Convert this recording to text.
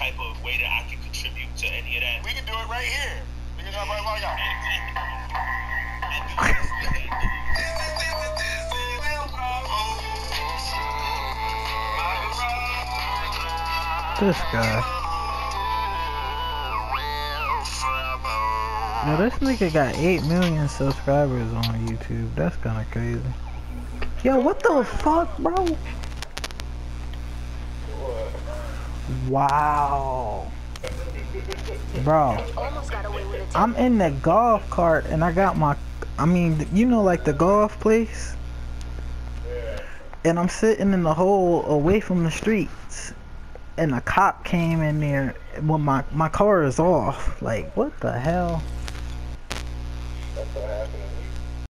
type of way that I can contribute to any of that. We can do it right here. We can do it right log out. This guy. Yo, this nigga got 8 million subscribers on YouTube. That's kinda crazy. Yo, what the fuck, bro? Wow. Bro. I'm in the golf cart and I got my, I mean, you know like the golf place? And I'm sitting in the hole away from the streets. And a cop came in there when my, my car is off. Like, what the hell? That's what happened.